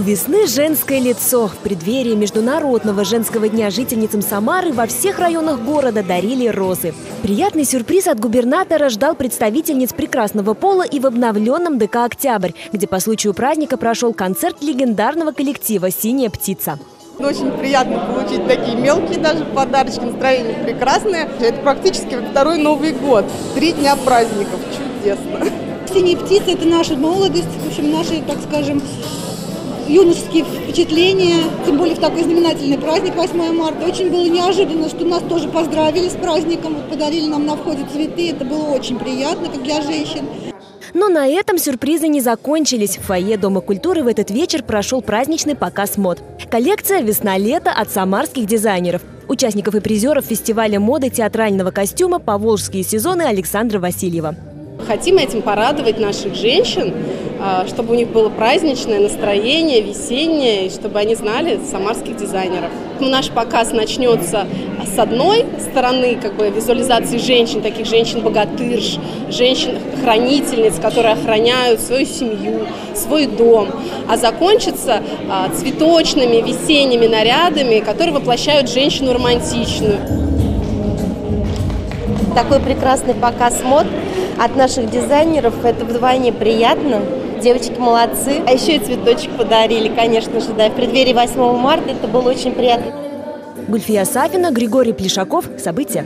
весны женское лицо. В преддверии Международного женского дня жительницам Самары во всех районах города дарили розы. Приятный сюрприз от губернатора ждал представительниц прекрасного пола и в обновленном ДК «Октябрь», где по случаю праздника прошел концерт легендарного коллектива «Синяя птица». Очень приятно получить такие мелкие даже подарочки, настроение прекрасное. Это практически второй Новый год, три дня праздников, чудесно. «Синяя птица» – это наша молодость, в общем, наши, так скажем, юношеские впечатления, тем более в такой знаменательный праздник 8 марта. Очень было неожиданно, что нас тоже поздравили с праздником, подарили нам на входе цветы. Это было очень приятно, как для женщин. Но на этом сюрпризы не закончились. В фойе Дома культуры в этот вечер прошел праздничный показ мод. Коллекция «Весна-лето» от самарских дизайнеров. Участников и призеров фестиваля моды театрального костюма «Поволжские сезоны» Александра Васильева. Хотим этим порадовать наших женщин, чтобы у них было праздничное настроение, весеннее, и чтобы они знали самарских дизайнеров. Наш показ начнется с одной стороны как бы, визуализации женщин, таких женщин-богатырш, женщин-хранительниц, которые охраняют свою семью, свой дом, а закончится а, цветочными весенними нарядами, которые воплощают женщину романтичную. Такой прекрасный показ мод от наших дизайнеров. Это вдвойне приятно. Девочки молодцы. А еще и цветочек подарили, конечно же, да. В преддверии 8 марта это было очень приятно. Гульфия Сафина, Григорий Плешаков. События.